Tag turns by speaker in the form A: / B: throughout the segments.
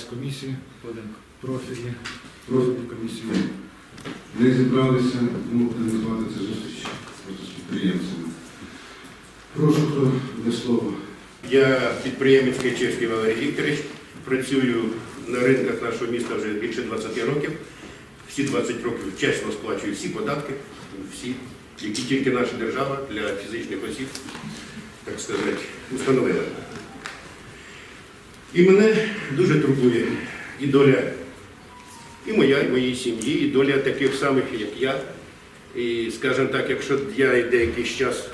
A: комісії, профільні, профільні комісії.
B: Не зібралися, тому організувати цю зустріч з підприємцями. Прошу, хто буде слово.
C: Я підприємець Качевський Валерій Вікторович. Працюю на ринках нашого міста вже більше 20 років. Всі 20 років чесно сплачую всі податки, всі, які тільки наша держава для фізичних осіб, так сказати, установила. І мене дуже турбує і доля і моя, і моєї сім'ї, і доля таких самих, як я. І, скажімо так, якщо я і деякий час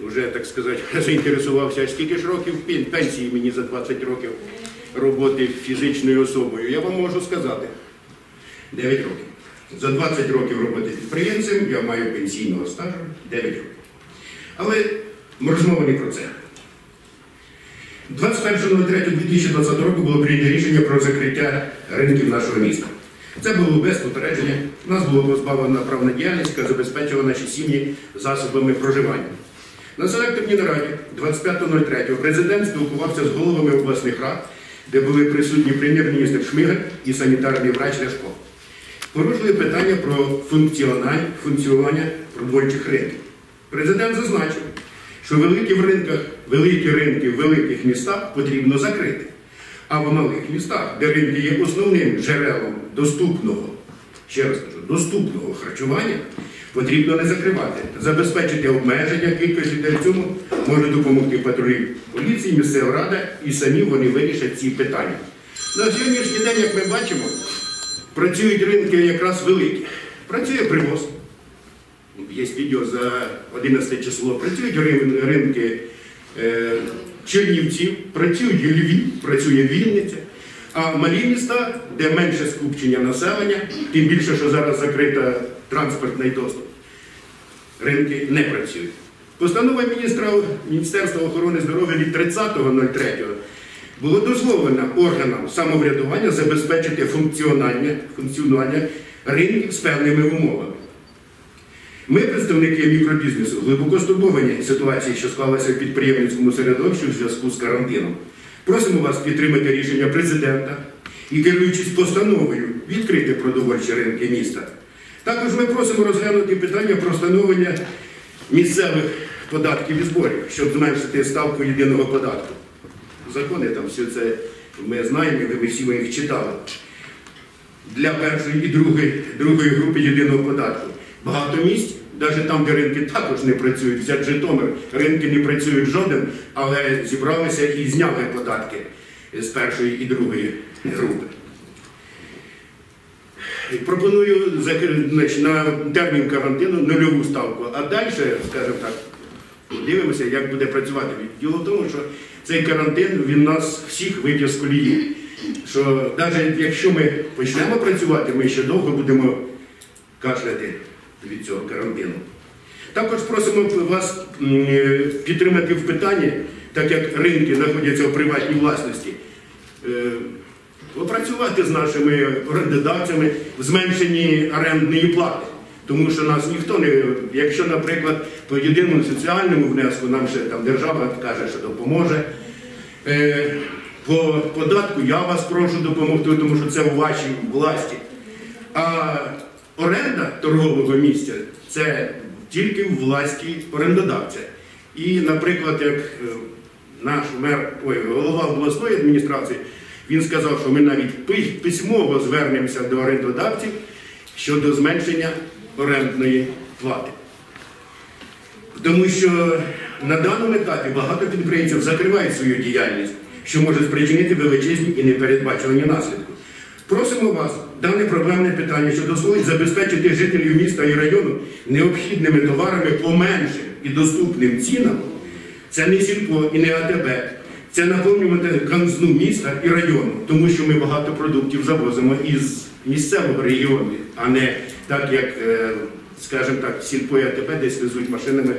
C: вже, так сказати, заінтересувався, скільки ж років пенсії мені за 20 років роботи фізичною особою, я вам можу сказати. 9 років. За 20 років роботи підприємцем я маю пенсійного стажу 9 років. Але розмова не про це. 21.03.2020 року було прийнято рішення про закриття ринків нашого міста. Це було без попередження. Нас було позбавлено прав на діяльність, яка забезпечила наші сім'ї засобами проживання. На селекторній нараді 25.03 президент спілкувався з головами обласних рад, де були присутні прем'єр-міністр Шмигаль і санітарний врач Ляшко. Порушили питання про функціонування продовольчих ринків. Президент зазначив, що великі в ринках, великі ринки в великих містах потрібно закрити. А в малих містах, де ринки є основним джерелом доступного, ще раз кажу, доступного харчування, потрібно не закривати, забезпечити обмеження кількості для цьому може допомогти патрулі поліції, місцева рада і самі вони вирішать ці питання. На сьогоднішній день, як ми бачимо, працюють ринки якраз великі. Працює привоз. Є відео за 11 число. Працюють ринки Чернівців, працюють Львів, працює Вінниця. А малі міста, де менше скупчення населення, тим більше, що зараз закрита транспортний доступ, ринки не працюють. Постанова міністра Міністерства охорони здоров'я від 30.03 було дозволено органам самоврядування забезпечити функціонування, функціонування ринків з певними умовами. Ми, представники мікробізнесу, глибоко стурбовані ситуації, що склалася в підприємницькому середовищі в зв'язку з карантином. Просимо вас підтримати рішення президента і, керуючись постановою, відкрити продовольчі ринки міста. Також ми просимо розглянути питання про встановлення місцевих податків і зборів, щоб зменшити ставку єдиного податку. Закони там все це ми знаємо, і ви всі ми їх читали для першої і другої, другої групи єдиного податку. Багато місць, навіть там, де ринки також не працюють, взять Житомир, ринки не працюють жоден, але зібралися і зняли податки з першої і другої групи. Пропоную на термін карантину нульову ставку, а далі, скажімо так, дивимося, як буде працювати. Діло в тому, що цей карантин він нас всіх витяг з колії. Що навіть якщо ми почнемо працювати, ми ще довго будемо кашляти від цього карантину. Також просимо вас е, підтримати в питанні, так як ринки знаходяться в приватній власності, е, попрацювати з нашими орендодавцями в зменшенні орендної плати. Тому що нас ніхто не, якщо, наприклад, по єдиному соціальному внеску нам ще там держава каже, що допоможе. Е, По податку я вас прошу допомогти, тому що це у вашій власті. А оренда торгового місця це тільки в власті орендодавця. І, наприклад, як е, наш мер, ой, голова обласної адміністрації, він сказав, що ми навіть письмово звернемося до орендодавців щодо зменшення орендної плати. Тому що на даному етапі багато підприємців закривають свою діяльність, що може спричинити величезні і непередбачувані наслідки. Просимо вас дане проблемне питання, що дозволить забезпечити жителів міста і району необхідними товарами по меншим і доступним цінам. Це не сільпо і не АТБ. Це наповнювати канзну міста і району, тому що ми багато продуктів завозимо із місцевого регіону, а не так, як, е, скажімо так, сільпо і АТБ десь везуть машинами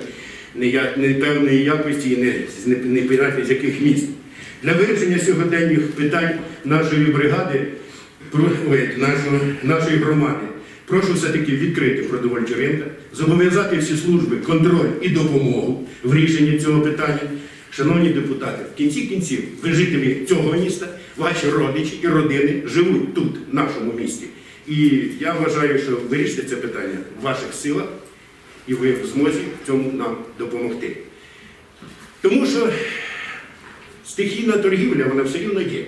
C: непевної якості і не, не, непонятно з яких міст. Для вирішення сьогоденних питань нашої бригади, нашої громади, прошу все-таки відкрити продовольчі ринки, зобов'язати всі служби, контроль і допомогу в рішенні цього питання, Шановні депутати, в кінці кінців, ви жителі цього міста, ваші родичі і родини живуть тут, в нашому місті. І я вважаю, що вирішити це питання в ваших силах, і ви в змозі цьому нам допомогти. Тому що стихійна торгівля, вона все рівно є.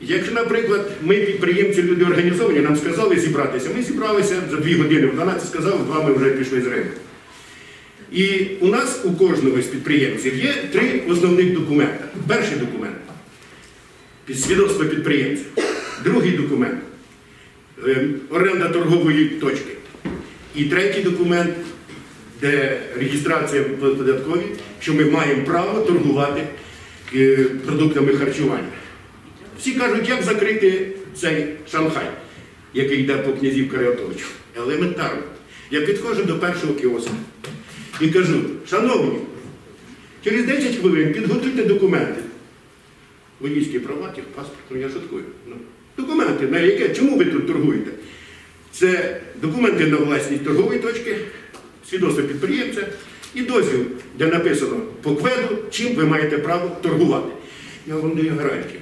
C: Якщо, наприклад, ми підприємці, люди організовані, нам сказали зібратися, ми зібралися за дві години, в 12 сказали, в два ми вже пішли з ринку. І у нас у кожного з підприємців є три основних документи. Перший документ свідоцтво підприємця. Другий документ е, оренда торгової точки. І третій документ, де реєстрація в податковій, що ми маємо право торгувати е, продуктами харчування. Всі кажуть, як закрити цей Шанхай, який йде по князів Каріотовичу. Елементарно. Я підходжу до першого кіоску і кажу, шановні, через 10 хвилин підготуйте документи. Водійські права, тих паспорт, ну я шуткую. Ну, документи, на яке, чому ви тут торгуєте? Це документи на власність торгової точки, свідоцтво підприємця і дозвіл, де написано по кведу, чим ви маєте право торгувати. Я вам даю гарантію,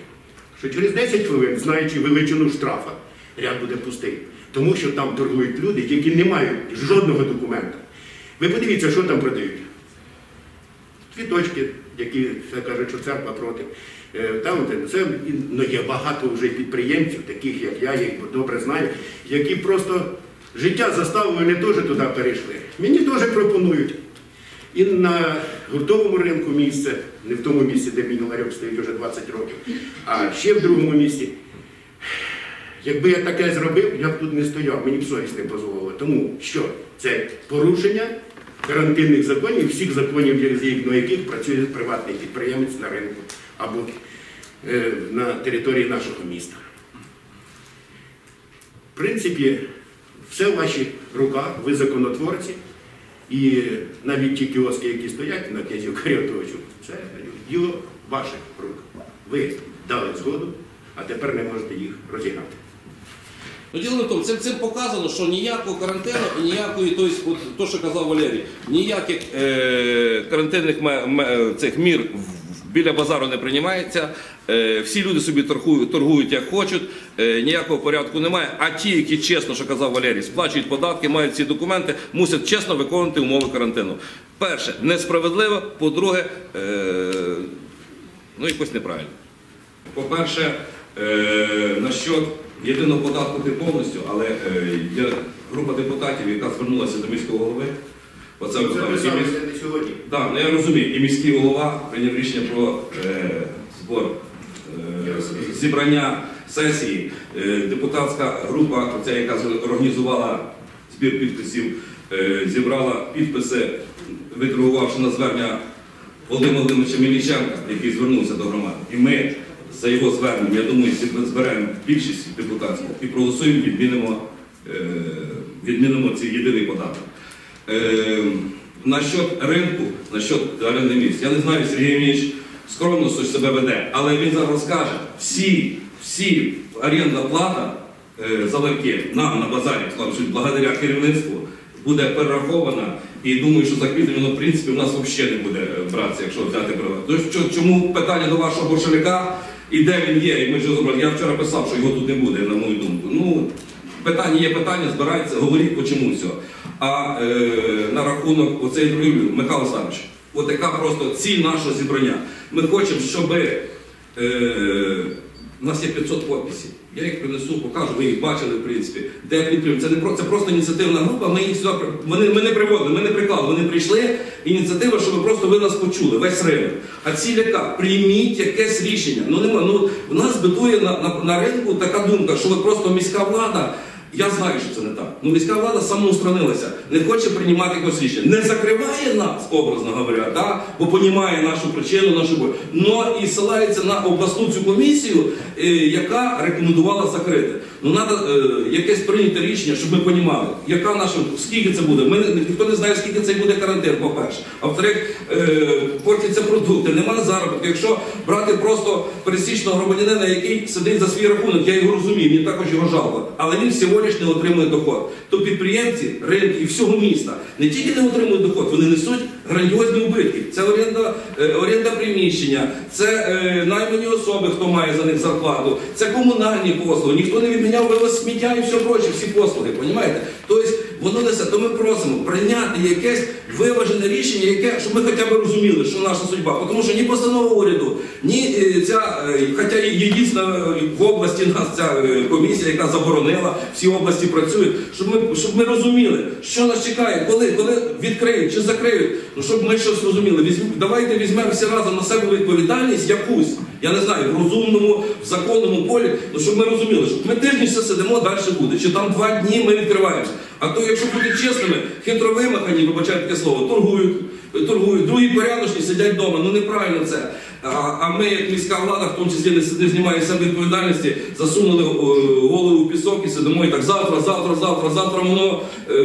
C: що через 10 хвилин, знаючи величину штрафа, ряд буде пустий. Тому що там торгують люди, які не мають жодного документа. Ви подивіться, що там продають. Квіточки, які кажуть, що церква проти. Е, Там це ну, є багато вже підприємців, таких як я, я їх добре знаю, які просто життя заставили, вони теж туди перейшли. Мені теж пропонують. І на гуртовому ринку місце, не в тому місці, де мій ларьок стоїть вже 20 років, а ще в другому місці. Якби я таке зробив, я б тут не стояв, мені б совість не дозволила. Тому що це порушення карантинних законів, всіх законів, згідно яких працює приватний підприємець на ринку або е, на території нашого міста. В принципі, все в ваших руках, ви законотворці, і навіть ті кіоски, які стоять на князі Корятовичу, це діло ваших рук. Ви дали згоду, а тепер не можете їх розігнати.
D: Ну, діло в тому, цим, цим показано, що ніякого карантину і ніякої, тобто, от, то, що казав Валерій, ніяких е, карантинних ме- цих мір в- біля базару не приймається. Е, всі люди собі торгують, торгують як хочуть, е, ніякого порядку немає. А ті, які чесно, що казав Валерій, сплачують податки, мають ці документи, мусять чесно виконувати умови карантину. Перше, несправедливо, по-друге, е, ну якось неправильно. По-перше, е, насчет єдиного податку ти повністю, але є група депутатів, яка звернулася до міського голови. Оце
C: Це
D: Олександр
C: писали
D: Сіміс.
C: не сьогодні.
D: Так, ну я розумію, і міський голова прийняв рішення про е, збор е, зібрання сесії. Е, депутатська група, ця, яка організувала збір підписів, е, зібрала підписи, відреагувавши на звернення Володимира Володимировича Міліченка, який звернувся до громади. І ми за його зверненням, я думаю, зберемо більшість депутатську і проголосуємо, відмінимо, е, відмінимо цей єдиний податок. Е, насчет ринку, насчет оренди місць, я не знаю, Сергій Євгенович скромно себе веде, але він зараз скаже, всі, всі оренда плата е, за ларки нам на базарі, благодаря керівництву, буде перерахована. І думаю, що за квітень воно, в принципі, у нас взагалі не буде е, братися, якщо взяти. Тож що- чому питання до вашого боршовика і де він є, і ми вже забрали. Я вчора писав, що його тут не буде, на мою думку. Ну, питання є питання, збирається, говоріть чому все. А е, на рахунок оцеї торгівлі, Михайло Олександрович, от яка просто ціль нашого зібрання. Ми хочемо, щоб е, у нас є 500 підписів. Я їх принесу, покажу, ви їх бачили, в принципі, де підтримуємо. Це не це просто ініціативна група. Ми їх сюди вони ми не приводили, ми не приклали. Вони прийшли. Ініціатива, щоб просто ви нас почули, весь ринок. А ціль яка? Прийміть якесь рішення. Ну нема. Ну в нас битує на, на, на ринку така думка, що от просто міська влада. Я знаю, що це не так. Ну міська влада самоустранилася, не хоче приймати якось рішення. Не закриває нас, образно говоря, да? бо понімає нашу причину, нашу боль. Но і ссилається на обласну цю комісію, е, яка рекомендувала закрити. Ну треба е, якесь прийняти рішення, щоб ми понімали, яка наша, скільки це буде. Ми ніхто не знає, скільки це буде карантин, по-перше. А вторых, е, портяться продукти, немає заробітку. Якщо брати просто пересічного громадянина, який сидить за свій рахунок, я його розумію, мені також його жалко. Але він сьогодні цьогоріч не отримує доход. То підприємці ринки всього міста не тільки не отримують доход, вони несуть грандіозні убитки. Це оренда, е, оренда приміщення, це е, наймані особи, хто має за них зарплату, це комунальні послуги. Ніхто не відміняв вивоз сміття і все проче, всі послуги. Понімаєте? Тобто воно несе. То ми просимо прийняти якесь виважене рішення, яке, щоб ми хоча б розуміли, що наша судьба. Тому що ні постанова уряду, ні е, ця, е, хоча єдина в області нас ця е, комісія, яка заборонила, всі області працюють, щоб ми, щоб ми розуміли, що нас чекає, коли, коли відкриють чи закриють, ну щоб ми щось розуміли. Візьм, давайте візьмемо всі разом на себе відповідальність якусь, я не знаю, в розумному, в законному полі, ну щоб ми розуміли, що ми тиждень все сидимо, далі буде, чи там два дні ми відкриваємося. А то, якщо бути чесними, хитро вимахані, вибачайте таке слово, торгують, торгують, другі порядочні сидять вдома. Ну неправильно це. А, ми, як міська влада, в тому числі не, знімає себе відповідальності, засунули голову в пісок і сидимо і так завтра, завтра, завтра, завтра воно. Е,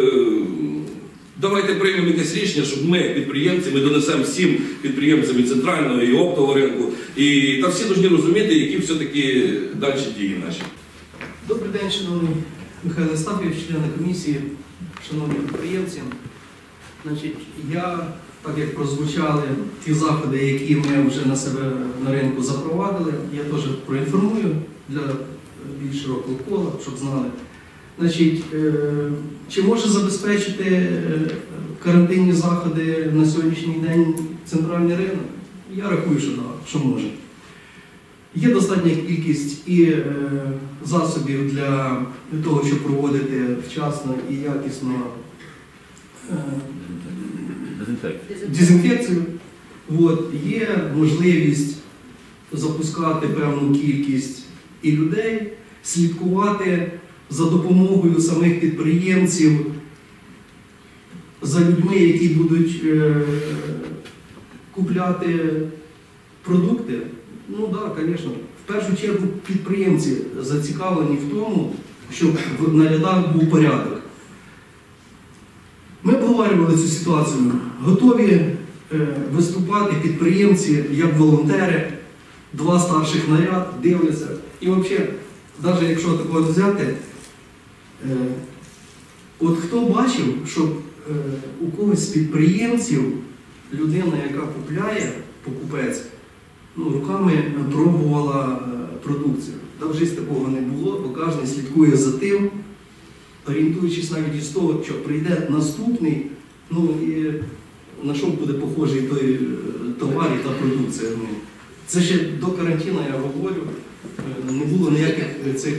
D: Давайте приймемо якесь рішення, щоб ми, підприємці, ми донесемо всім підприємцям і центрального, і оптового ринку. І та всі повинні розуміти, які все-таки далі дії наші.
E: Добрий день, шановний Михайло Остафійович, члени комісії, шановні підприємці. Значить, я, так як прозвучали ті заходи, які ми вже на себе на ринку запровадили, я теж проінформую для більш широкого кола, щоб знали. Значить, е, чи може забезпечити е, карантинні заходи на сьогоднішній день центральний ринок? Я рахую, що так, що може. Є достатня кількість і е, засобів для того, щоб проводити вчасно і якісно е, дезінфекцію. От, є можливість запускати певну кількість і людей, слідкувати за допомогою самих підприємців, за людьми, які будуть е, купляти продукти. Ну так, да, звісно. В першу чергу підприємці зацікавлені в тому, щоб на рядах був порядок. Ми обговорювали цю ситуацію. Готові е, виступати підприємці як волонтери, два старших наряд, дивляться. І взагалі, навіть якщо такого взяти, е, от хто бачив, щоб е, у когось з підприємців людина, яка купляє, покупець, ну, руками пробувала е, продукцію. Там вже такого не було, бо кожен слідкує за тим, орієнтуючись навіть із того, що прийде наступний, ну і на що буде похожий той е, товар і та продукція. Ну, Це ще до карантину, я говорю, е, не було ніяких цих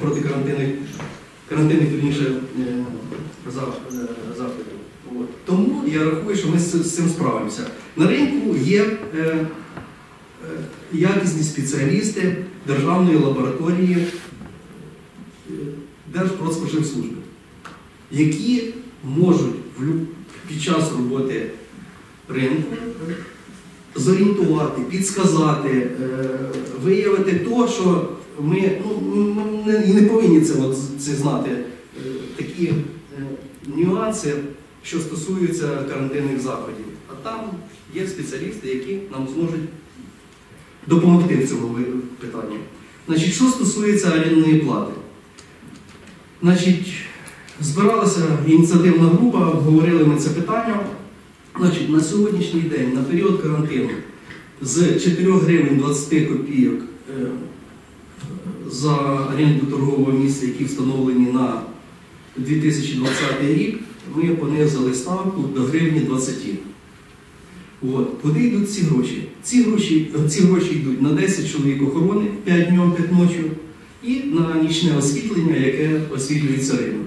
E: протикарантинних, карантинних, вірніше, за- заходів. От. Тому я рахую, що ми з цим справимося. На ринку є е, е, якісні спеціалісти Державної лабораторії е, Держпродспоживслужби, які можуть під час роботи ринку зорієнтувати, підсказати, е, виявити то, що ми ну, не, не повинні це, от, це знати, е, такі е, нюанси, що стосуються карантинних заходів. А там є спеціалісти, які нам зможуть допомогти в цьому питанні. Значить, що стосується орендної плати, значить, збиралася ініціативна група, обговорили ми це питання. Значить, на сьогоднішній день, на період карантину, з 4 гривень 20 копійок е, за оренду торгового місця, які встановлені на 2020 рік, ми понизили ставку до гривні 20. От. Куди йдуть ці гроші? Ці гроші, ці гроші йдуть на 10 чоловік охорони 5 днів 5 ночі і на нічне освітлення, яке освітлюється ринок.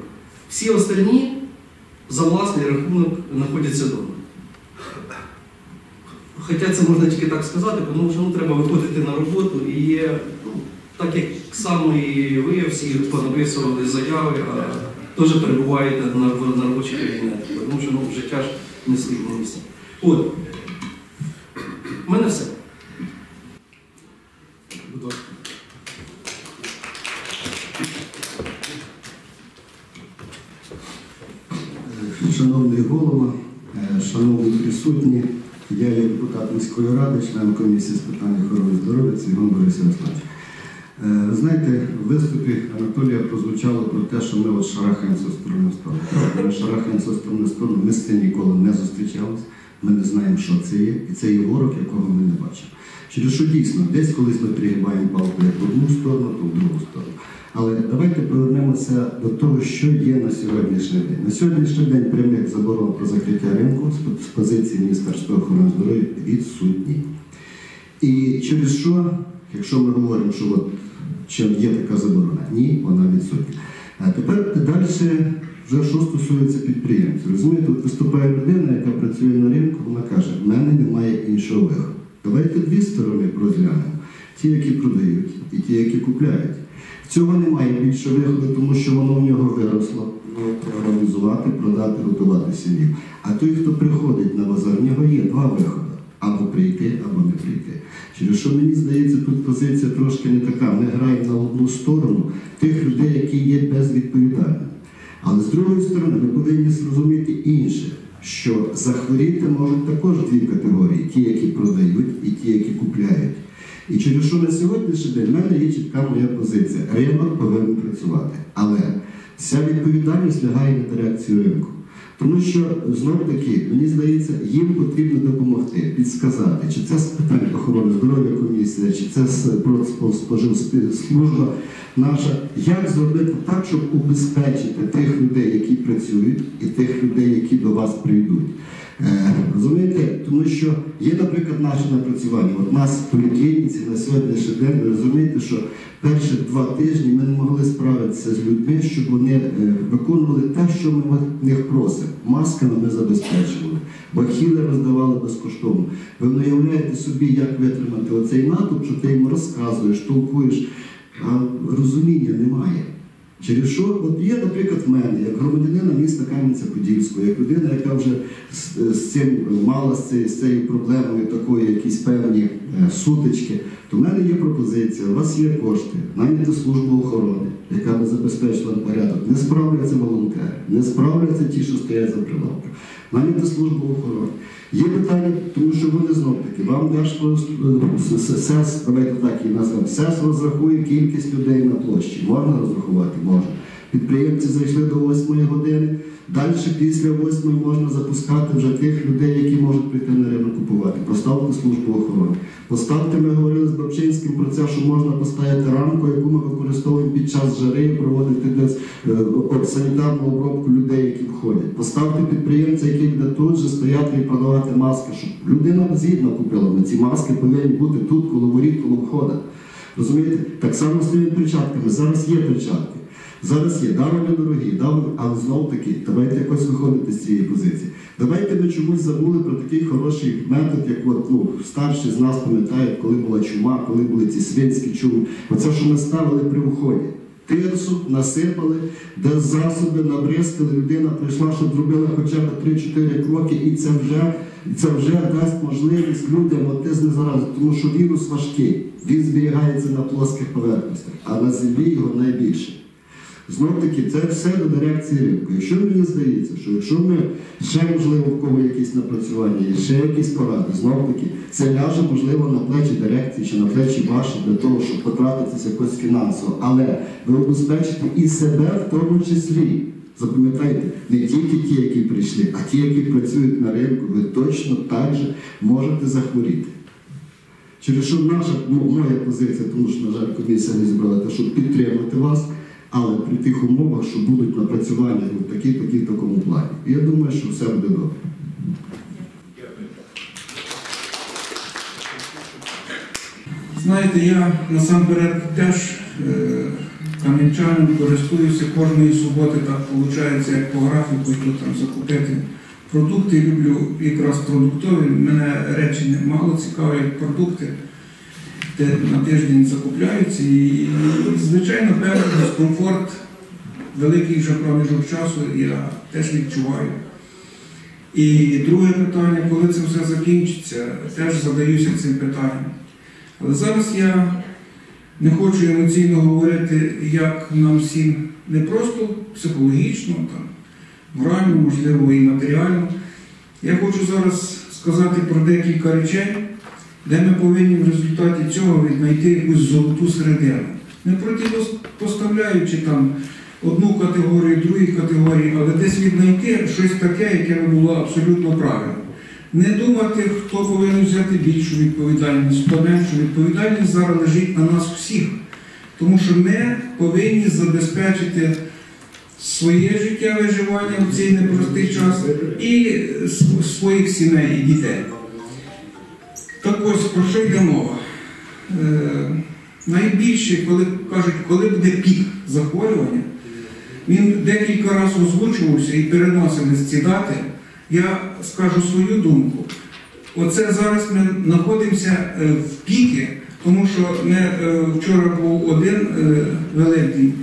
E: Всі остальні за власний рахунок знаходяться вдома. Хоча це можна тільки так сказати, тому що ну, треба виходити на роботу і ну, так як само і ви всі понаписували заяви, а теж перебуваєте на, на робочих кабінетах, тому що ну, життя ж не на місці. От. У мене все.
F: Шановний голова, е, шановні присутні, я є депутат міської ради, член комісії з питань охорони здоров'я Ціган Борис Ярославович. Е, знаєте, в виступі Анатолія прозвучало про те, що ми от шарахаємося в сторону в сторону. Ми шарахаємося в сторону сторону, ми з цим ніколи не зустрічалися, ми не знаємо, що це є, і це є ворог, якого ми не бачимо. Через що дійсно, десь колись ми пригибаємо палку як в одну сторону, то в другу сторону. Але давайте повернемося до того, що є на сьогоднішній день. На сьогоднішній день прямих заборон про закриття ринку з- з позиції Міністерства охорони здоров'я відсутні. І через що, якщо ми говоримо, що от чи є така заборона? Ні, вона відсутня. А тепер далі, вже що стосується підприємців. Розумієте, от виступає людина, яка працює на ринку, вона каже, в мене немає іншого виходу. Давайте дві сторони розглянемо. Ті, які продають, і ті, які купляють. Цього немає більше виходу, тому що воно в нього виросло. Ну, Організувати, продати, готувати сім'ю. А той, хто приходить на базар, в нього є два виходи. Або прийти, або не прийти. Через що мені здається, тут позиція трошки не така. Ми граємо на одну сторону тих людей, які є безвідповідальними. Але з другої сторони, ми повинні зрозуміти інше, що захворіти можуть також дві категорії: ті, які продають, і ті, які купляють. І через що на сьогоднішній день в мене є чітка моя позиція. Ринок повинен працювати. Але вся відповідальність лягає на дирекцію ринку. Тому що знов таки, мені здається, їм потрібно допомогти, підсказати, чи це з питань охорони здоров'я комісія, чи це споживслужба наша, як зробити так, щоб убезпечити тих людей, які працюють, і тих людей, які до вас прийдуть. Е, Розумієте, тому що є, наприклад, наші напрацювання. От нас в поліклініці на сьогоднішній день, ви розумієте, що перші два тижні ми не могли справитися з людьми, щоб вони е, виконували те, що ми в них просимо. Масками ми забезпечували, бахіли роздавали безкоштовно. Ви уявляєте собі, як витримати оцей натовп, що ти йому розказуєш, толкуєш, а розуміння немає. Через що, от є, наприклад, в мене, як громадянина міста Кам'янця-Подільського, як людина, яка вже з, з цим мала з цією, з цією проблемою такої якісь певні е, сутички, то в мене є пропозиція, у вас є кошти, найняти службу охорони, яка би забезпечила порядок. Не справляться волонтери, не справляться ті, що стоять за прилавком. Найняти службу охорони. Є питання, тому що вони знов таки, вам СЕС, давайте так її назвемо, СЕС розрахує кількість людей на площі. Можна розрахувати? Можна. Підприємці зайшли до 8 години. Далі після 8 можна запускати вже тих людей, які можуть прийти на ринок купувати. Поставте службу охорони. Поставте, ми говорили з Бабчинським про це, що можна поставити рамку, яку ми використовуємо під час жари, проводити десь е, санітарну обробку людей, які входять. Поставте підприємця, який буде тут же стояти і продавати маски, щоб людина згідно купила. Але ці маски повинні бути тут, коло воріт, коло входа. Розумієте? Так само з тими перчатками. Зараз є перчатки. Зараз є, да, вони дорогі, да, але знов таки, давайте якось виходити з цієї позиції. Давайте ми чомусь забули про такий хороший метод, як от, ну, старші з нас пам'ятають, коли була чума, коли були ці свинські чуми. Оце, що ми ставили при вході. Тирсу насипали, де засоби набризкали, людина прийшла, щоб зробила хоча б 3-4 кроки, і це вже, це вже дасть можливість людям от не заразити, тому що вірус важкий, він зберігається на плоских поверхностях, а на землі його найбільше. Знов таки, це все до дирекції ринку. Якщо мені здається, що якщо ми ще можливо в кого якісь напрацювання, є ще якісь поради, знов таки, це ляже можливо на плечі дирекції чи на плечі ваші для того, щоб потратитися якось фінансово. Але ви обезпечите і себе в тому числі. Запам'ятайте, не тільки ті, які прийшли, а ті, які працюють на ринку, ви точно так же можете захворіти. Через що наша м- моя позиція, тому що, на жаль, комісія не зібрала те, щоб підтримати вас, але при тих умовах, що будуть напрацювання в такій, такій, такому плані. І я думаю, що все буде добре.
G: Знаєте, я насамперед теж е, кам'янчанин користуюся кожної суботи, так виходить, як по графіку, йду там закупити продукти. Люблю якраз продуктові. Мене речі мало цікавлять продукти, де на тиждень закупляються. І, звичайно, певний дискомфорт, великий вже проміжок часу я теж відчуваю. І друге питання, коли це все закінчиться, теж задаюся цим питанням. Але зараз я не хочу емоційно говорити, як нам всім не просто психологічно, там, морально, можливо, і матеріально. Я хочу зараз сказати про декілька речей, де ми повинні в результаті цього віднайти якусь золоту середину. Не протипоставляючи там одну категорію, другій категорії, але десь віднайти щось таке, яке було абсолютно правильно. Не думати, хто повинен взяти більшу відповідальність, хто меншу відповідальність зараз лежить на нас всіх. Тому що ми повинні забезпечити своє життя виживання в цей непростий час і своїх сімей і дітей. Ось про що йде мова? Е, найбільше, коли кажуть, коли буде пік захворювання, він декілька разів озвучувався і переносились ці дати. Я скажу свою думку. Оце зараз ми знаходимося е, в піки, тому що ми, е, вчора був один е, Великдень,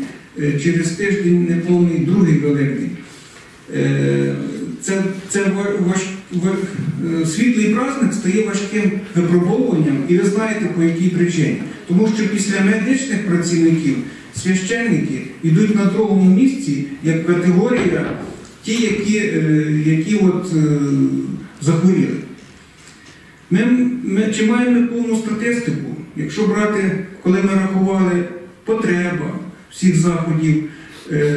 G: через тиждень неповний другий Великдень. Це, це ва- важ, ва- світлий праздник стає важким випробовуванням, і ви знаєте по якій причині. Тому що після медичних працівників священники йдуть на другому місці як категорія ті, які, е, які от, е, захворіли. Ми, ми, чи маємо повну статистику? Якщо брати, коли ми рахували потреба всіх заходів, е,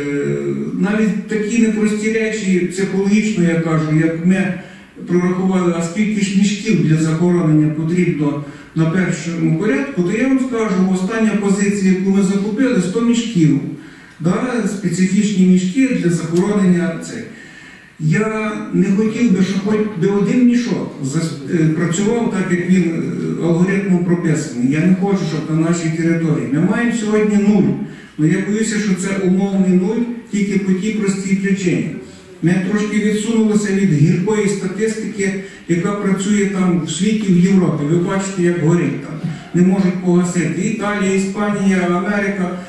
G: навіть такі непрості речі, психологічно я кажу, як ми прорахували, а скільки ж мішків для захоронення потрібно на першому порядку, то я вам скажу, остання позиція, яку ми закупили, 100 мішків. Да, специфічні мішки для захоронення цей. Я не хотів би, щоб хоч би один мішок е, працював так, як він е, алгоритмом прописаний. Я не хочу, щоб на нашій території. Ми маємо сьогодні нуль. Але я боюся, що це умовний нуль тільки по тій простій причині. Ми трошки відсунулися від гіркої статистики, яка працює там в світі, в Європі. Ви бачите, як горить там. Не можуть погасити. Італія, Іспанія, Америка.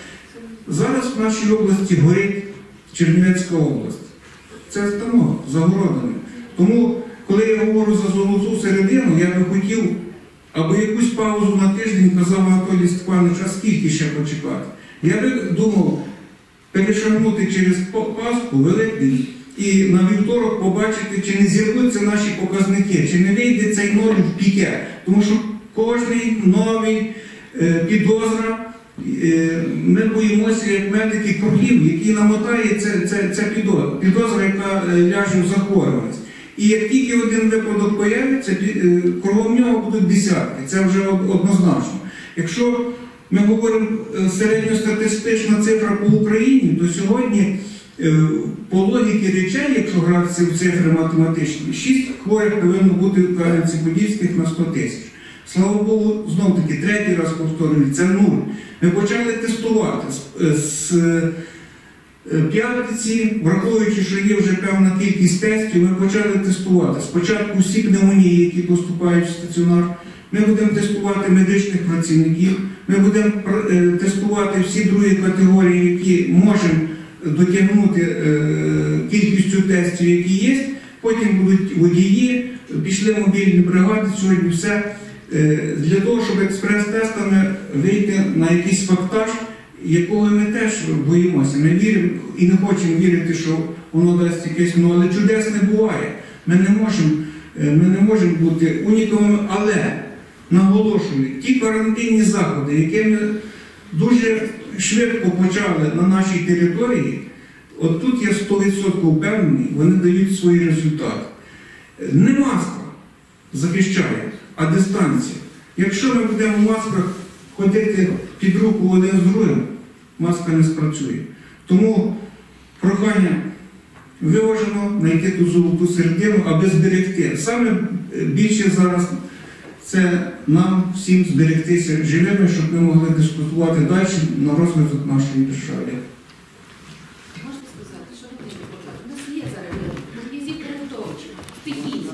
G: Зараз в нашій області горить Чернівецька область. Це станок загородами. Тому, коли я говорю за золоту середину, я би хотів або якусь паузу на тиждень, казав Анатолій Степанович, а скільки ще почекати. Я би думав перешагнути через Пасху, Великдень, і на вівторок побачити, чи не зірвуться наші показники, чи не вийде цей ноль в піке. Тому що кожний новий е, підозра. Е, Ми боїмося, як медики кругів, які намотає це, це, це підозра, підозра, яка е, ляже в захворюваність. І як тільки один випадок появиться, кругом нього будуть десятки. Це вже однозначно. Якщо ми говоримо середньостатистична цифра по Україні, то сьогодні по логіки речей, якщо гратися в цифри математичні, 6 хворих повинно бути в Кам'янці-Подільських на 100 тисяч. Слава Богу, знов таки, третій раз повторюю, це нуль. Ми почали тестувати з, з е, п'ятниці, враховуючи, що є вже певна кількість тестів, ми почали тестувати. Спочатку всі пневмонії, які поступають в стаціонар. Ми будемо тестувати медичних працівників, ми будемо е, тестувати всі другі категорії, які можемо дотягнути е, кількістю тестів, які є. Потім будуть водії, пішли мобільні бригади, сьогодні все е, для того, щоб експрес-тестами вийти на якийсь фактаж, якого ми теж боїмося. Ми віримо і не хочемо вірити, що воно дасть якесь, ну але чудес не буває. Ми не можемо, е, ми не можемо бути унікумами, але наголошую, ті карантинні заходи, які ми дуже швидко почали на нашій території, от тут я 100% впевнений, вони дають свої результати. Не маска захищає, а дистанція. Якщо ми будемо в масках ходити під руку один з другим, маска не спрацює. Тому прохання виважено знайти ту золоту середину, аби зберегти. Саме більше зараз це нам всім зберегтися живими, щоб ми могли дискутувати далі на розвиток нашої держави.
H: Можете сказати, що? У нас є зараз візит приготовчі, стихійно.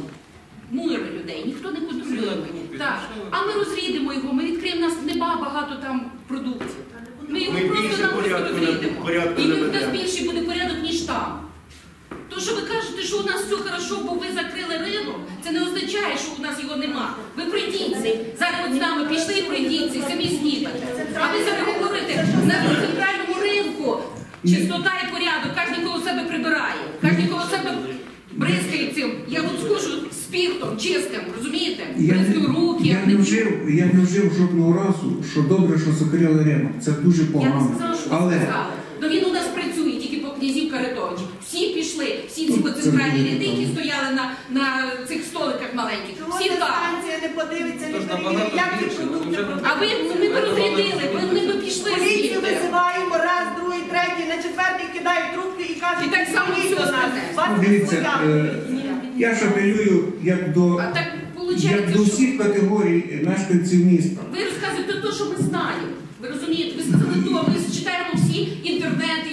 H: Мури людей, ніхто не контролює. Так. А ми розрідимо його, ми відкриємо нас нема багато там продуктів. Ми його
C: Ми
H: просто нам розрідимо. І у нас більший буде порядок, ніж там. То, що ви кажете, що у нас все хорошо, бо ви закрили ринок, це не означає, що у нас його нема. Ви прийдіться. Зараз от з нами пішли і прийдіться, самі снідати. А ви зараз говорите, на центральному ринку чистота і порядок, кожен коло себе прибирає, кожен коло себе бризкає цим. Я от скажу, спіртом чистим, розумієте? Бризкаю руки,
G: я не вжив, я не вжив жодного разу, що добре, що закрили ринок. Це дуже погано.
H: Я не сказала, що ви
G: Але
H: сказали. Ну він у нас працює тільки по князів Каритовичі. Всі всі ці центральні ряди, які стояли на, на цих столиках маленьких. Всі
I: ця станція не подивиться, не перевірить, як ці
A: більше,
I: продукти?
H: А ви ну, ми б розрядили, ви не би пішли
I: Поліцію
H: звідти.
I: визиваємо раз, другий, третій, на четвертий кидають трубки і кажуть,
H: І так само
I: «Ідіть
H: все
I: до нас, вас
G: Ну, дивіться,
I: не
G: е, я ж апелюю як до,
H: А так
G: як до
H: виходить, що
G: всіх категорій мешканців міста.
H: ви розказуєте те, що ми знаємо. Ви розумієте, ви сказали то, ми читаємо всі інтернети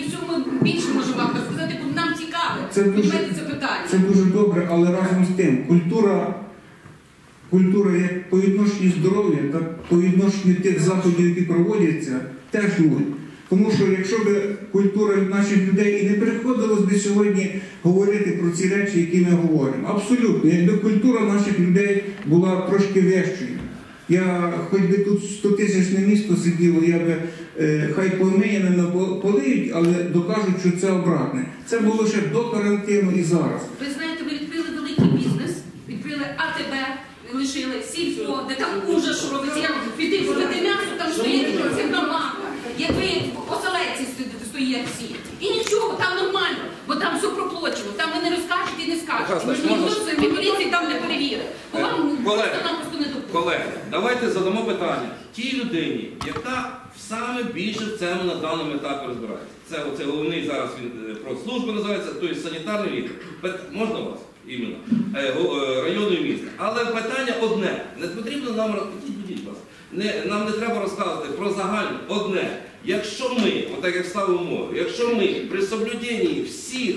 G: Це дуже-
H: Піднімайте це питання.
G: Це дуже добре, але разом з тим, культура, культура як по відношенню здоров'я, так по відношенню тих заходів, які проводяться, теж нуль. Тому що якщо б культура наших людей і не переходилось би сьогодні говорити про ці речі, які ми говоримо. Абсолютно, якби культура наших людей була трошки вищою. Я хоч би тут 100 тисячне місто сиділо, я би е, хай помияними полиють, але докажуть, що це обратне. Це було ще до карантину і зараз.
H: Ви знаєте, ви відкрили великий бізнес, відкрили АТБ, лишили сільсько, де там ужас, що робиться, як піти купити м'ясо, там стоїть ціна мака. Як ви оселеці стоять всі. І нічого, там нормально, бо там все проплачено, там ви не розкажете і не скажете. Ніхто
D: можна-
H: поліції там не перевірить. Бо
D: Е,
H: вам
D: колеги,
H: просто-напросто не допустять.
D: Колеги, давайте задамо питання тій людині, яка саме більше в цьому на даному етапі розбирається. Це оце головний зараз він е, про службу називається, тобто санітарний лікар. Можна вас? Іменно Е, районної міста. Але питання одне. Не потрібно нам будь ласка. Не, нам не треба розказувати про загальне одне. Якщо ми, отак як ставимо мову, якщо ми при соблюденні всіх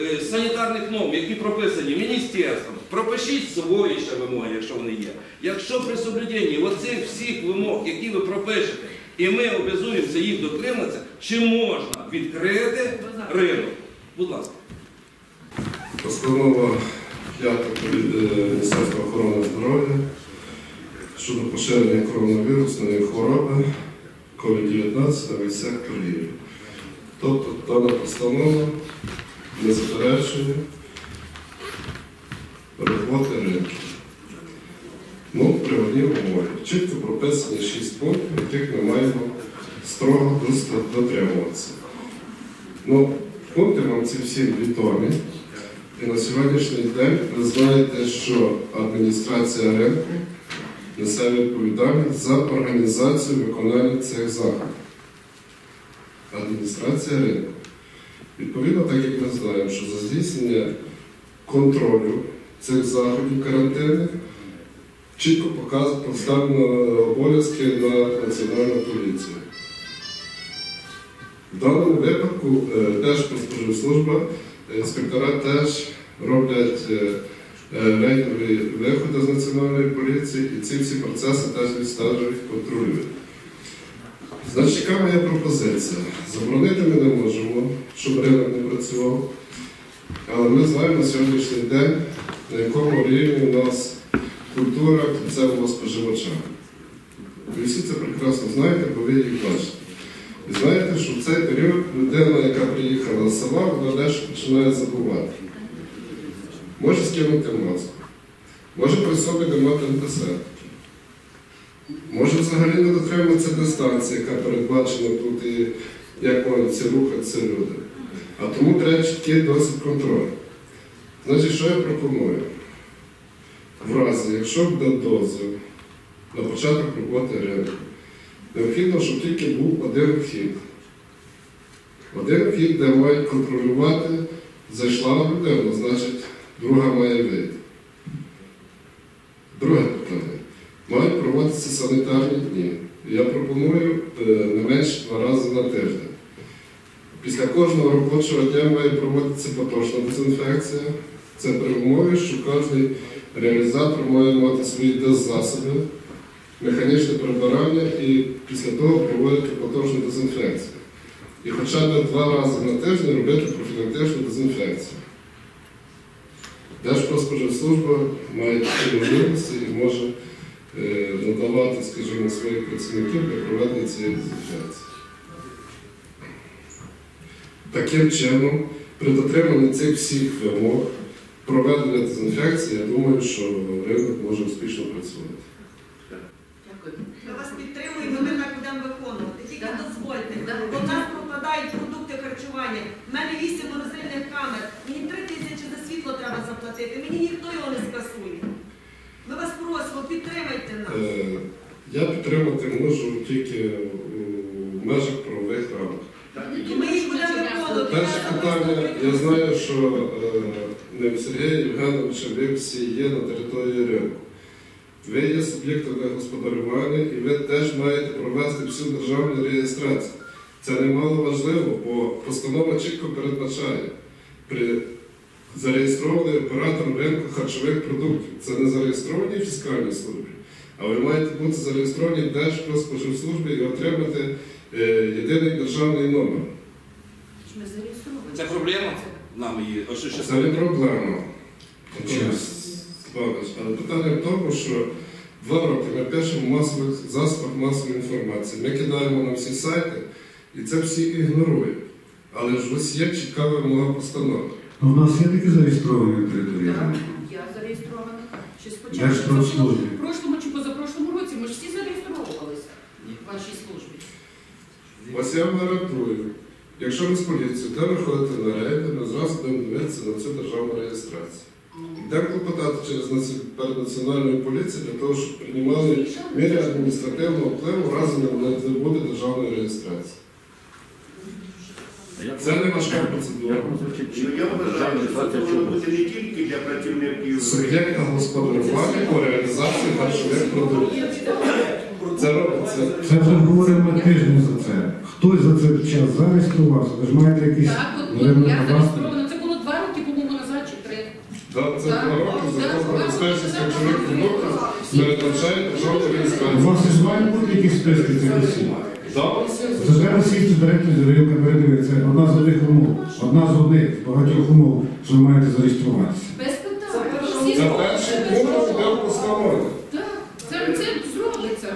D: е, санітарних норм, які прописані міністерством, пропишіть свої ще вимоги, якщо вони є. Якщо при соблюденні оцих всіх вимог, які ви пропишете, і ми обов'язуємося їх дотриматися, чи можна відкрити ринок? Будь ласка.
B: Постанова 5 Міністерства охорони здоров'я щодо поширення коронавірусної хвороби COVID-19 на весь сектор торгівлі. Тобто дана постанова не заперечує роботи ринку. Ну, при одній умові. Чітко прописані 6 пунктів, яких ми маємо строго дотримуватися. Ну, пункти вам ці всі відомі. І на сьогоднішній день ви знаєте, що адміністрація ринку несе відповідальність за організацію виконання цих заходів. Адміністрація ринку. Відповідно, так як ми знаємо, що за здійснення контролю цих заходів карантинних чітко поставлено обов'язки на національну поліцію. В даному випадку е, Держпродспоживслужба, інспектора теж роблять е, виходи з національної поліції і ці всі процеси теж відстежують, контролюють. Значить, яка моя пропозиція? Заборонити ми не можемо, щоб ринок не працював. Але ми знаємо на сьогоднішній день, на якому рівні у нас культура кінцевого споживача. Ви всі це прекрасно знаєте, бо ви їх бачите. І знаєте, що в цей період людина, яка приїхала з села, вона дещо починає забувати. Може скинути маску, може при собі не мати антисептик. Може взагалі не дотримуватися дистанції, яка передбачена тут і як мають рухатися люди. А тому треба чіткий досить контроль. Значить, що я пропоную? В разі, якщо буде дозвіл на початок роботи ринку, необхідно, щоб тільки був один вхід. Один вхід, де мають контролювати, зайшла людина, значить, друга має вийти. Друге питання. Мають проводитися санітарні дні. Я пропоную е, не менше два рази на тиждень. Після кожного робочого дня має проводитися поточна дезінфекція. Це при умові, що кожен реалізатор має мати свої деззасоби, механічне прибирання і після того проводити поточну дезінфекцію. І хоча б два рази на тиждень робити профілактичну дезінфекцію. Держпродспоживслужба має такі можливості і може е, надавати, скажімо, своїх працівників для проведення цієї дезінфекції. Таким чином, при дотриманні цих всіх вимог проведення дезінфекції, я думаю, що ринок може успішно працювати.
H: Дякую.
I: Ми вас підтримуємо, ми так будемо виконувати. Тільки дозвольте. Бо в нас пропадають продукти харчування. У мене вісім морозильних камер. Мені три тисячі за світло треба заплатити. Мені ніхто його не скасує. Ми вас просимо, підтримайте нас.
B: Е, Я підтримати можу тільки у межах правових рамок.
I: Ми їх будемо виконувати.
B: Перше питання. Я знаю, що е, не в Сергія Євгеновича ви всі є на території ринку. Ви є суб'єктами господарювання і ви теж маєте провести всю державну реєстрацію. Це немало важливо, бо постанова чітко передбачає при зареєстрований оператором ринку харчових продуктів. Це не зареєстровані в фіскальній службі, а ви маєте бути зареєстровані в Держпродспоживслужбі і отримати е, єдиний державний номер.
H: Ми.
D: Це проблема нам її. Що
B: Це не проблема. Але питання в тому, що два роки ми пишемо в масових засобах масової інформації. Ми кидаємо на всі сайти, і це всі ігнорують. Але ж ось є чітка вимога постанови.
J: Ну, У нас є такі зареєстровані території
H: Так. Я зареєстрована. Ще спочатку.
J: Держпродслужбі.
H: В прошлому чи позапрошлому році ми ж всі зареєстровувалися в вашій службі.
B: Ось я вам гарантую, якщо ви з поліцією де виходите на рейди, ми зразу будемо дивитися на цю державну реєстрацію. Йдемо клопотати через наці- перед національною поліцією для того, щоб приймали міри адміністративного впливу разі не не буде державної реєстрації. Це не важка процедура.
C: Ну, я вважаю, що це може бути не тільки для працівників.
B: Суб'єкта господарювання по реалізації харчових продуктів. Це робиться.
J: Це вже говоримо тиждень за це. Хтось за цей час зареєструвався, ви ж маєте якісь
H: Так, от
J: наверно,
H: я зареєстрована. Це було два роки, по-моєму, назад чи три.
B: Да, Це два роки закон про безпечність харчових продуктів передбачає державну
J: У вас ж мають бути якісь списки цих осіб.
B: Так?
J: Це треба сісти директор ринка передивитися. Одна з одних умов. Одна з одних багатьох умов, що ви маєте зареєструватися.
H: Без питань.
B: Це перший пункт йде в.
H: Так, це, це зробиться.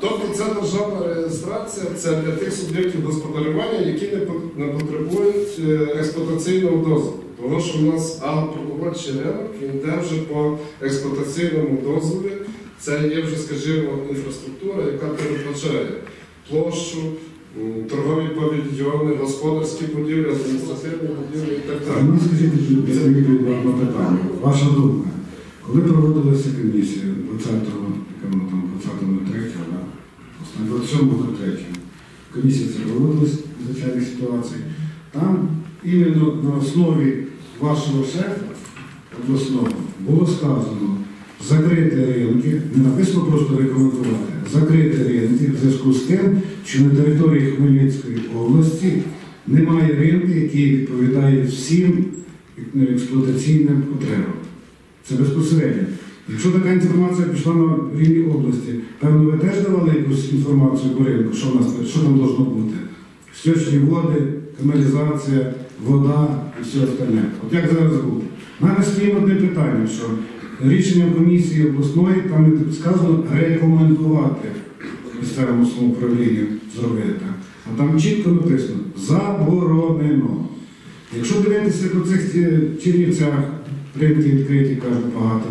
B: Тобто це державна реєстрація, це для тих суб'єктів господарювання, які не потребують е, експлуатаційного дозволу. Тому що в нас агропродовольчий ринок він йде вже по експлуатаційному дозволі. Це є вже, скажімо, інфраструктура, яка передбачає площу, торгові павільйони, господарські будівлі, адміністративні будівлі і так далі.
J: мені скажіть я відповідь на питання. Ваша думка. Коли проводилася комісія 20-го, яка вона там 20.03, да? Власне, 27.03, комісія це проводилась в звичайних ситуацій, там іменно на основі вашого шефа обласного було сказано закрити ринки, не написано просто рекомендувати, закрити ринки в зв'язку з тим, що на території Хмельницької області немає ринку, який відповідає всім експлуатаційним потребам. Це безпосередньо. Якщо така інформація пішла на рівні області, певно, ви теж давали якусь інформацію по ринку, що, нас, що там должно бути? Стічні води, каналізація, вода і все остальне. От як зараз буде? У мене одне питання, що рішенням комісії обласної там сказано рекомендувати місцевому самоуправлінню зробити. А там чітко написано заборонено. Якщо дивитися по цих Чернівцях, ринки відкриті, кажуть багато,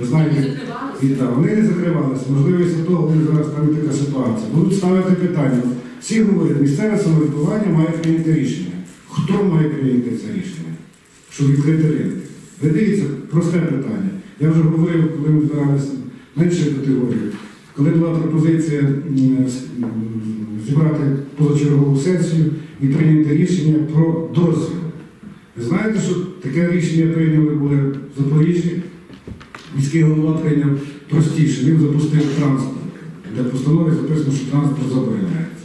J: ви знаєте, і так, вони не закривалися. Можливо, із того вони зараз там така ситуація. Будуть ставити питання. Всі говорять, місцеве самоврядування має прийняти рішення. Хто має прийняти це рішення, щоб відкрити ринки? Ви дивіться, просте питання. Я вже говорив, коли ми збиралися меншою категорією. Коли була пропозиція зібрати позачергову сесію і прийняти рішення про дозвіл. Ви знаєте, що таке рішення прийняли були в Запоріжжі? Міський голова прийняв простіше, він запустив транспорт. Де в постанові записано, що транспорт забороняється.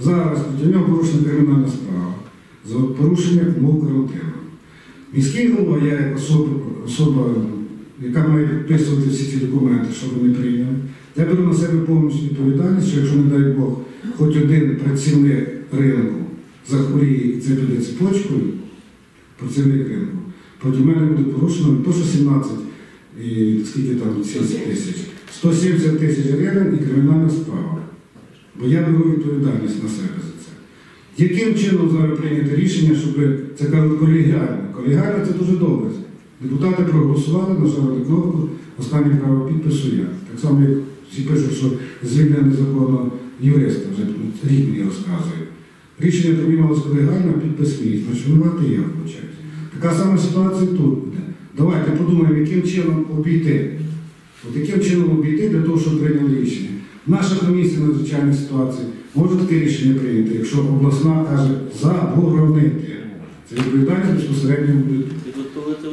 J: Зараз проти нього порушена кримінальна справа за порушення умов карантину. Міський голова, я як особа, особа, яка має підписувати всі ці документи, що вони прийняли, я беру на себе повністю відповідальність, що якщо, не дай Бог, хоч один працівник ринку захворіє і це піде цепочкою, працівник ринку, проти мене буде порушено не то, що 17 і скільки там 70 тисяч, 170 тисяч гривень і кримінальна справа. Бо я беру відповідальність на себе за це. Яким чином зараз прийняти рішення, щоб це кажуть колегіально? Колегіально це дуже добре. Депутати проголосували, нажали кнопку, останнє право підпису я. Так само, як всі пишуть, що звільнення незаконно юриста, вже рік мені розказує. Рішення приймалося легально, підпис мій, значить винувати я виходить. Така сама ситуація тут буде. Давайте подумаємо, яким чином обійти. От яким чином обійти для того, щоб прийняли рішення. Наша комісія надзвичайної ситуації може таке рішення прийняти, якщо обласна каже заборонити. Відповідальність безпосередньо буде.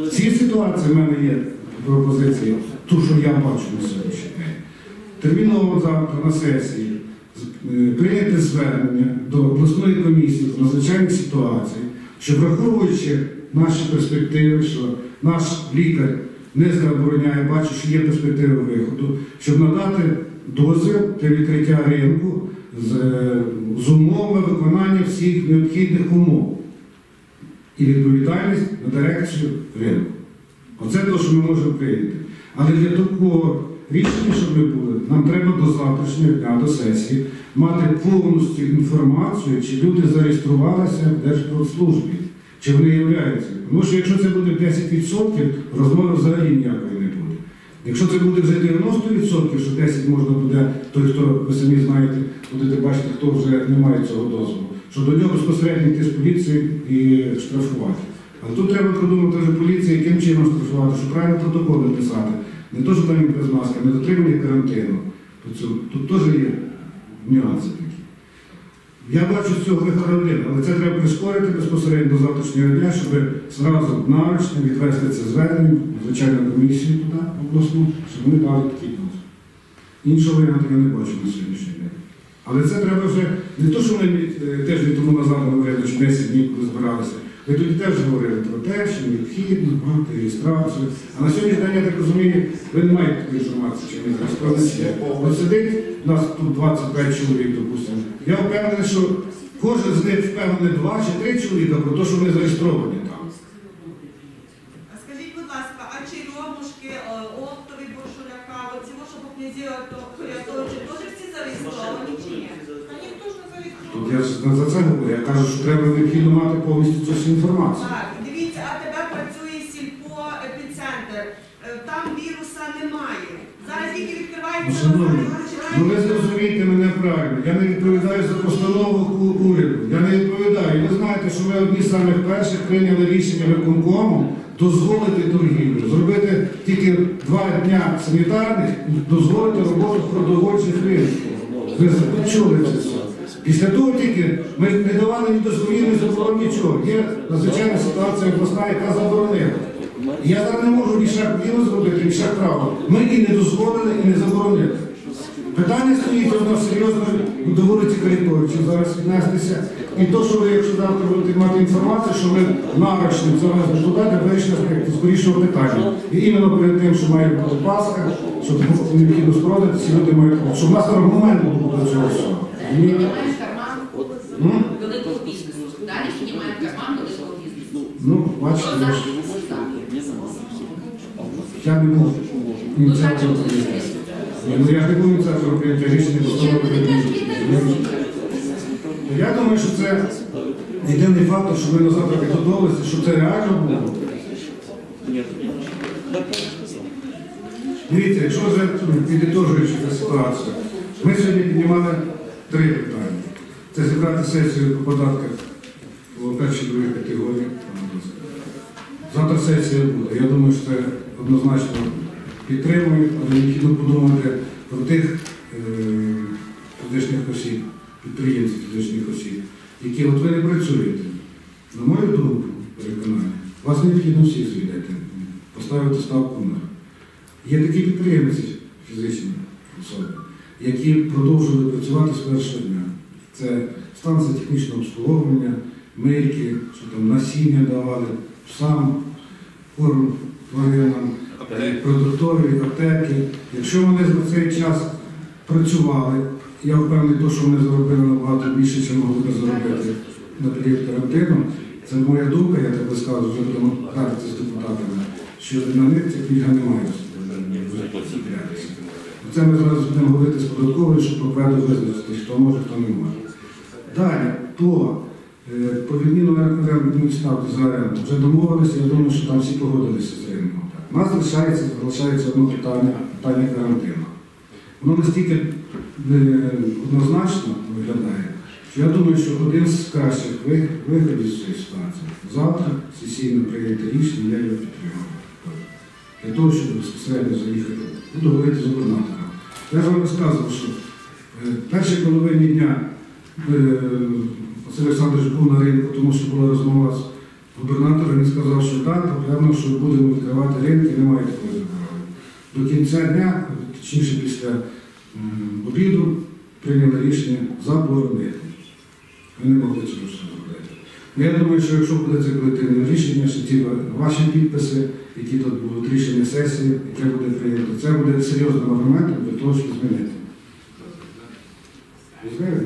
J: В цій ситуації в мене є пропозиція, ту, що я бачу на сьогоднішній день. Терміново завтра на сесії е, прийняти звернення до обласної комісії з надзвичайних ситуацій, що враховуючи наші перспективи, що наш лікар не забороняє, бачить, що є перспективи виходу, щоб надати дозвіл для відкриття ринку з, е, з умовами виконання всіх необхідних умов і відповідальність на дирекцію ринку. Оце те, що ми можемо прийняти. Але для такого рішення, щоб ми були, нам треба до завтрашнього дня, до сесії, мати повністю інформацію, чи люди зареєструвалися в Держпродслужбі, чи вони являються. Тому що якщо це буде 10%, розмови взагалі ніякої не буде. Якщо це буде вже 90%, що 10 можна буде, той, хто ви самі знаєте, будете бачити, хто вже не має цього дозволу, що до нього безпосередньо йти з поліції і штрафувати. Але тут треба продумати вже поліція, яким чином штрафувати, щоб правильно протоколи писати. Не то, що там без маски, не дотримання карантину. Тут, теж є нюанси такі. Я бачу цього виходу один, але це треба прискорити безпосередньо до завтрашнього дня, щоб зразу наручно відвести це звернення, звичайно, комісію туди, обласну, щоб вони дали такий дозвіл. Іншого варіанту я не бачу на сьогоднішній. Але це треба вже не то, що ми е, тиждень тому назад говорили, що 10 днів, коли збиралися. Ви тоді теж говорили про те, що необхідно мати реєстрацію. А на сьогоднішній день, я так розумію, ви не маєте такої інформації, чи не зареєстровані. От сидить у нас тут 25 чоловік, допустимо. Я впевнений, що кожен з них впевнений два чи три чоловіка про те, що вони зареєстровані за це говорю. Я кажу, що треба необхідно мати повністю цю всю інформацію.
I: Так, дивіться, а тебе працює сільпо епіцентр. Е, Там віруса немає. Зараз тільки
J: Ну,
I: відкривається
J: шановні,
I: Олександр
J: ну ви зрозумієте мене правильно. Я не відповідаю за постанову уряду. Я не відповідаю. Ви знаєте, що ми одні з самих перших прийняли рішення виконкому дозволити торгівлю, зробити тільки два дня санітарних, і дозволити роботу продовольчих ринків. Ви почули це все. Після того тільки ми не давали ні дозволів, ні заборон нічого. Є надзвичайна ситуація обласна, яка заборонила. Я зараз не можу ні шаг вліво зробити, ні шаг вправо. Ми і не дозволили, і не заборонили. Питання стоїть одно серйозно до вулиці Каліповича зараз віднестися. І то, що ви, якщо завтра будете мати інформацію, що ви нарочним туди, для вирішення скорішого питання. І іменно перед тим, що має бути Пасха, щоб необхідно спродати, всі люди мають, щоб у нас аргумент був до цього всього. Ні.
H: Піднімаємо карман великого бізнесу. Далі піднімаємо карман великого бізнесу.
J: Ну, бачите, я ж- я не
H: Ну.
J: Ну я ж не був ініціатором прийняття рішення постанови. Я думаю, що це єдиний фактор, що ми на завтра підготовилися, що це реально було. Дивіться, якщо вже підітожуючи цю ситуацію, ми сьогодні піднімали три питання. Це зібрати сесію по податках по першій другій категорії. Завтра сесія буде. Я думаю, що це однозначно підтримують, але необхідно подумати про тих е, фізичних осіб, підприємців фізичних осіб, які от ви не працюєте. На мою думку, переконання, вас необхідно всі звідати, поставити ставку на. Є такі підприємці фізичні особи, які продовжували працювати з першого дня. Це станція технічного обслуговування, мийки, що там насіння давали, сам корм тваринам, продуктові аптеки. Якщо вони за цей час працювали, я впевнений, то, що вони заробили набагато більше, ніж могли би заробити на період карантину. Це моя думка, я так би сказав, вже будемо радитися з депутатами, що на них ця пільга не має закріплятися. Це ми зараз будемо говорити з податковою, щоб попереду визначити, хто може, хто не може. Далі, по Е, По відміну ставки за оренду вже домовилися, я думаю, що там всі погодилися з ринком. У нас залишається, залишається одне питання, питання карантину. Воно настільки е, однозначно виглядає, що я думаю, що один з кращих виходів з цієї ситуації завтра сесійно прийняти рішення, я його підтримую. Для того, щоб безпосередньо заїхати, буду говорити з губернатором. Я вам розказував, що е, перші половині дня е, Василь Олександрович був на ринку, тому що була розмова з губернатором, він сказав, що так, певно, що будемо відкривати ринки, немає такої заборони. До кінця дня, точніше після обіду, прийняли рішення заборонити. Ми не могли цього зробити. Ну, Я думаю, що якщо буде це колективне рішення, що ті ваші підписи, які тут будуть рішення сесії, яке буде прийнято. Це буде серйозним аргументом для того, щоб змінити. Змінити?